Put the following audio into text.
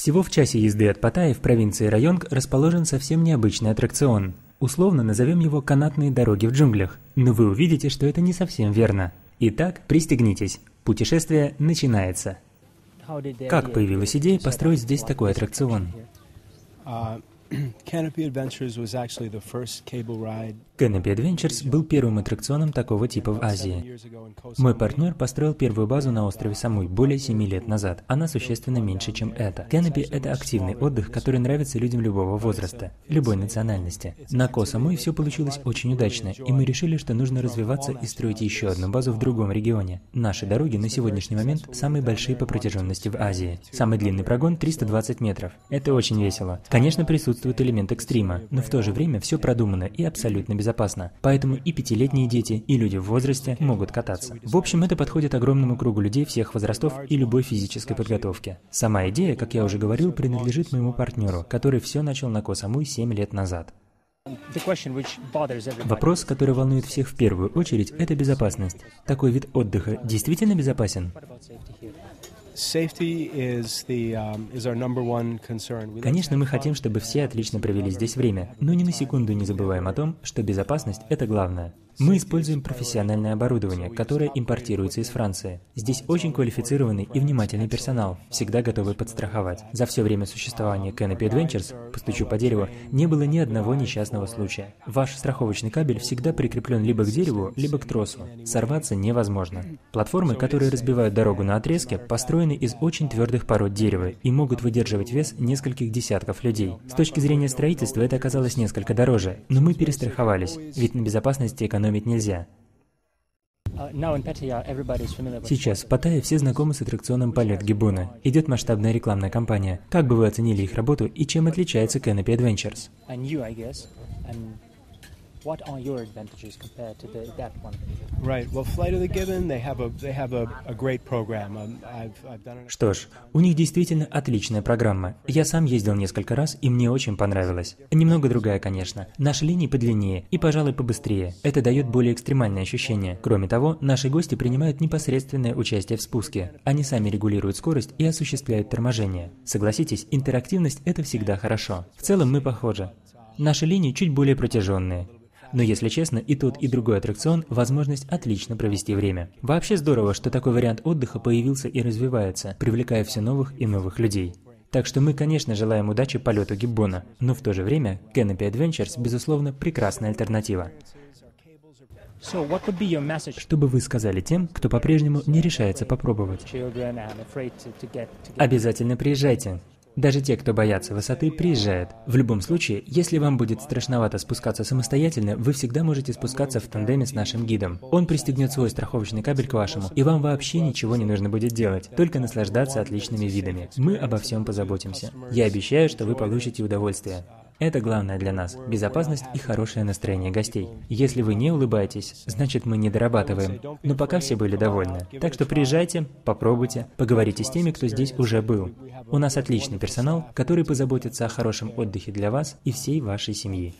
Всего в часе езды от Паттайи в провинции Районг расположен совсем необычный аттракцион. Условно назовем его «канатные дороги в джунглях», но вы увидите, что это не совсем верно. Итак, пристегнитесь. Путешествие начинается. Как появилась идея построить здесь такой аттракцион? Canopy Adventures был первым аттракционом такого типа в Азии. Мой партнер построил первую базу на острове Самуй более 7 лет назад. Она существенно меньше, чем это. Canopy – это активный отдых, который нравится людям любого возраста, любой национальности. На Ко Самуй все получилось очень удачно, и мы решили, что нужно развиваться и строить еще одну базу в другом регионе. Наши дороги на сегодняшний момент самые большие по протяженности в Азии. Самый длинный прогон – 320 метров. Это очень весело. Конечно, присутствует элемент экстрима, но в то же время все продумано и абсолютно безопасно поэтому и пятилетние дети, и люди в возрасте могут кататься. В общем, это подходит огромному кругу людей всех возрастов и любой физической подготовки. Сама идея, как я уже говорил, принадлежит моему партнеру, который все начал на Косамуй 7 лет назад. Вопрос, который волнует всех в первую очередь, это безопасность. Такой вид отдыха действительно безопасен? Um, Конечно, мы хотим, чтобы все отлично провели здесь время, но ни на секунду не забываем о том, что безопасность – это главное. Мы используем профессиональное оборудование, которое импортируется из Франции. Здесь очень квалифицированный и внимательный персонал, всегда готовый подстраховать. За все время существования Canopy Adventures, постучу по дереву, не было ни одного несчастного случая. Ваш страховочный кабель всегда прикреплен либо к дереву, либо к тросу. Сорваться невозможно. Платформы, которые разбивают дорогу на отрезке, построены из очень твердых пород дерева и могут выдерживать вес нескольких десятков людей. С точки зрения строительства это оказалось несколько дороже, но мы перестраховались, ведь на безопасности экономить нельзя. Сейчас в Паттайе все знакомы с аттракционом «Полет Гибуна». Идет масштабная рекламная кампания. Как бы вы оценили их работу и чем отличается Canopy Adventures? What are your advantages compared to the, that one? Right. Well, Flight of the Gibbon, they have a they have a, a great program. Um, I've, I've done it. Что ж, у них действительно отличная программа. Я сам ездил несколько раз, и мне очень понравилось. Немного другая, конечно. Наши линии подлиннее и, пожалуй, побыстрее. Это дает более экстремальное ощущение. Кроме того, наши гости принимают непосредственное участие в спуске. Они сами регулируют скорость и осуществляют торможение. Согласитесь, интерактивность – это всегда хорошо. В целом мы похожи. Наши линии чуть более протяженные. Но если честно, и тот, и другой аттракцион – возможность отлично провести время. Вообще здорово, что такой вариант отдыха появился и развивается, привлекая все новых и новых людей. Так что мы, конечно, желаем удачи полету Гиббона, но в то же время Canopy Adventures, безусловно, прекрасная альтернатива. Что бы вы сказали тем, кто по-прежнему не решается попробовать? Обязательно приезжайте. Даже те, кто боятся высоты, приезжают. В любом случае, если вам будет страшновато спускаться самостоятельно, вы всегда можете спускаться в тандеме с нашим гидом. Он пристегнет свой страховочный кабель к вашему, и вам вообще ничего не нужно будет делать, только наслаждаться отличными видами. Мы обо всем позаботимся. Я обещаю, что вы получите удовольствие. Это главное для нас – безопасность и хорошее настроение гостей. Если вы не улыбаетесь, значит мы не дорабатываем. Но пока все были довольны. Так что приезжайте, попробуйте, поговорите с теми, кто здесь уже был. У нас отличный персонал, который позаботится о хорошем отдыхе для вас и всей вашей семьи.